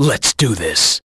Let's do this.